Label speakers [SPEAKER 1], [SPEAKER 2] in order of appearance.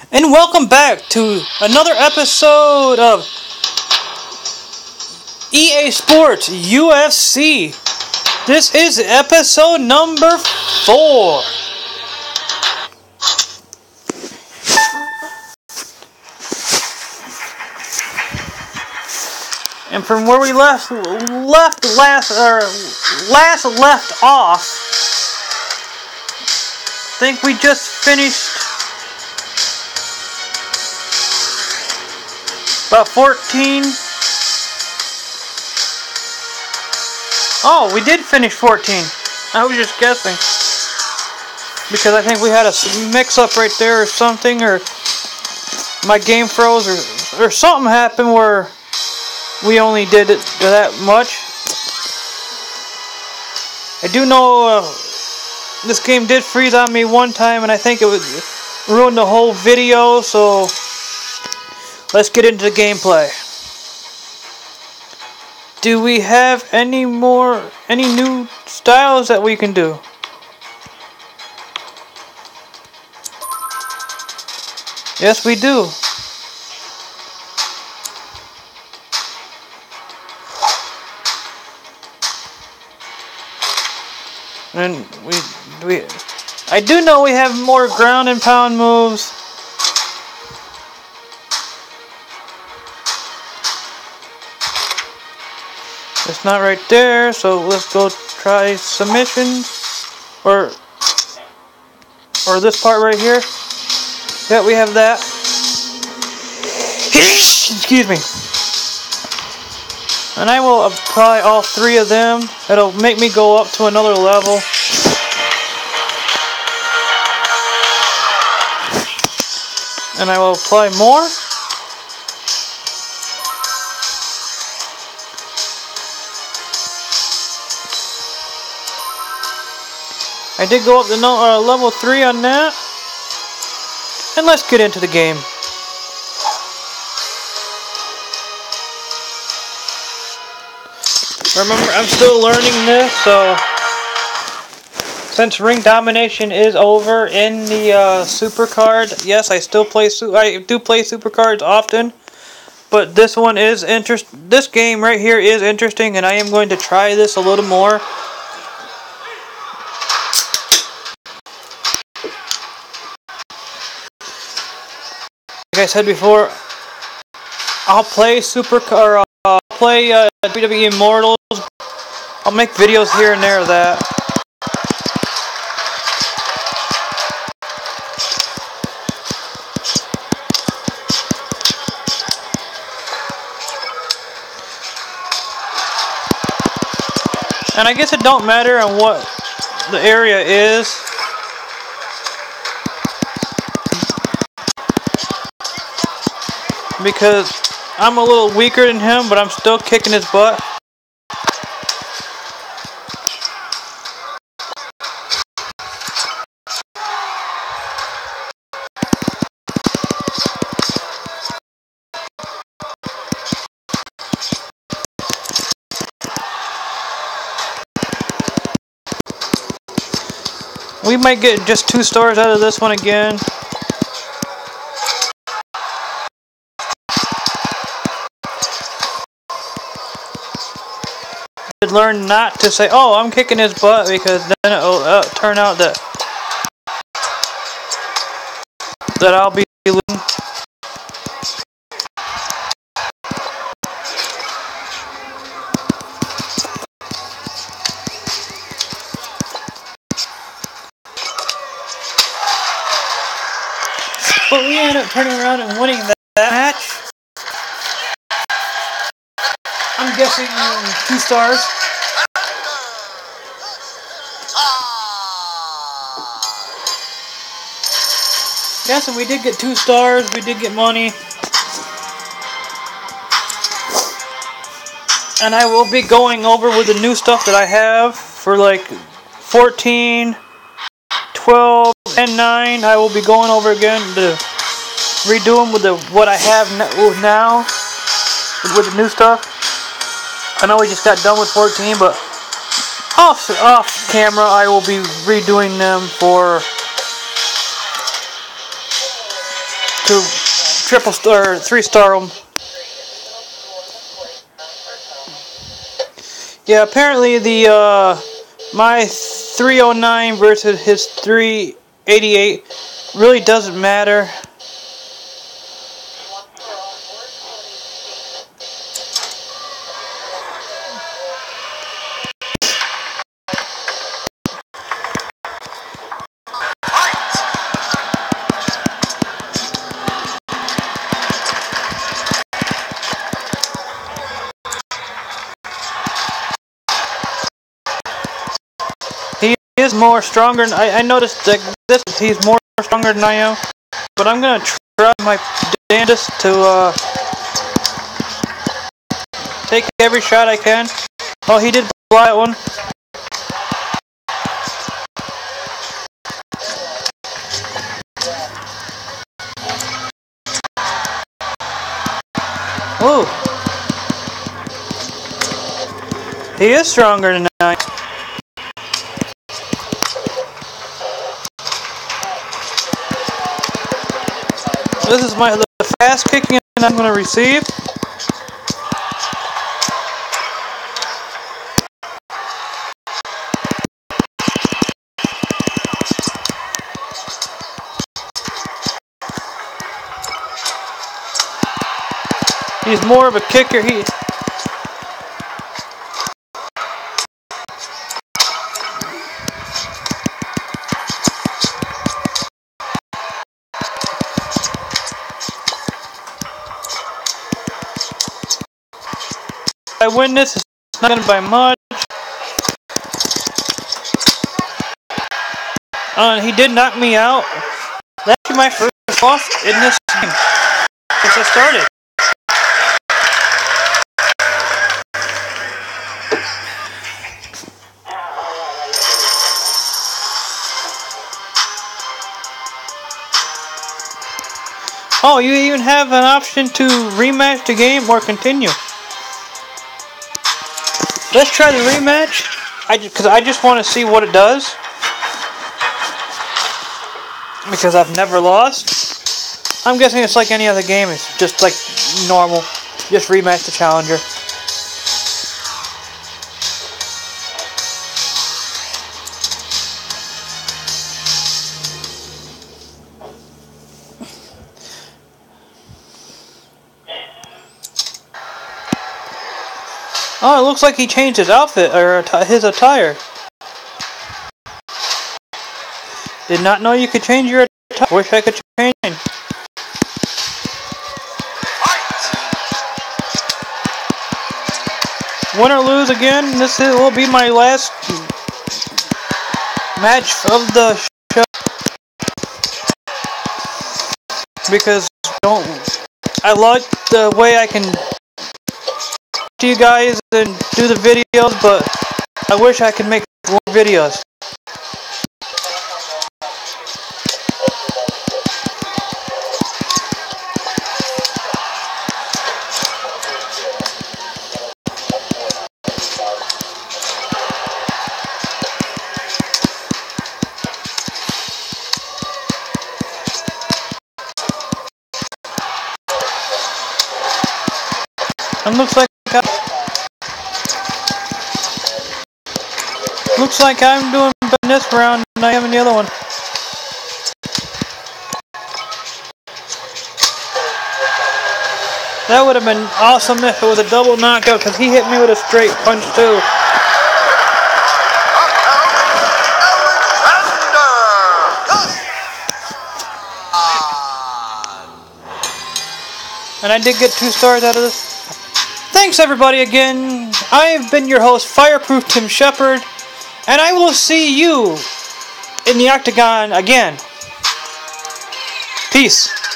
[SPEAKER 1] And welcome back to another episode of EA Sports UFC. This is episode number four. And from where we left left last or last left off, I think we just finished about 14. Oh, we did finish 14. I was just guessing. Because I think we had a mix up right there or something, or my game froze, or, or something happened where we only did it that much. I do know uh, this game did freeze on me one time, and I think it would ruin the whole video, so let's get into the gameplay. Do we have any more, any new styles that we can do? Yes, we do. And we, we, I do know we have more ground and pound moves. It's not right there, so let's go try submissions. Or, or this part right here. Yeah, we have that. Excuse me. And I will apply all three of them. It'll make me go up to another level. And I will apply more. I did go up to no, uh, level 3 on that. And let's get into the game. Remember, I'm still learning this, so since ring domination is over in the uh, super card, yes, I still play. I do play super cards often, but this one is interest. This game right here is interesting, and I am going to try this a little more. Like I said before, I'll play super car. Uh, play uh, WWE Immortals. I'll make videos here and there of that. And I guess it don't matter on what the area is. Because I'm a little weaker than him, but I'm still kicking his butt. We might get just two stars out of this one again. Learn not to say, "Oh, I'm kicking his butt," because then it'll uh, turn out that that I'll be losing. But we end up turning around and winning that, that match. Guessing two stars. Yes, and we did get two stars. We did get money. And I will be going over with the new stuff that I have for like 14, 12, and 9. I will be going over again to redo them with the what I have now with the new stuff. I know we just got done with 14, but off off camera I will be redoing them for to triple star, three star them. Yeah, apparently the uh, my 309 versus his 388 really doesn't matter. Is more stronger. I, I noticed that this he's more stronger than I am. But I'm gonna try my damnedest to uh, take every shot I can. Oh, he did fly one. Ooh. He is stronger than I. This is my the fast kicking I'm going to receive. He's more of a kicker. He I win this, it's not gonna by much. Uh, he did knock me out. That's my first loss in this game since I started. Oh, you even have an option to rematch the game or continue. Let's try the rematch. I because I just want to see what it does. Because I've never lost. I'm guessing it's like any other game. It's just like normal. Just rematch the challenger. Oh, it looks like he changed his outfit, or his attire. Did not know you could change your attire. Wish I could change mine. Win or lose again, this will be my last match of the show. Because don't I like the way I can to you guys and do the videos, but I wish I could make more videos. It looks like Looks like I'm doing better this round than I am in the other one. That would have been awesome if it was a double knockout because he hit me with a straight punch too. And I did get two stars out of this. Thanks everybody again. I've been your host, Fireproof Tim Shepard. And I will see you in the octagon again. Peace.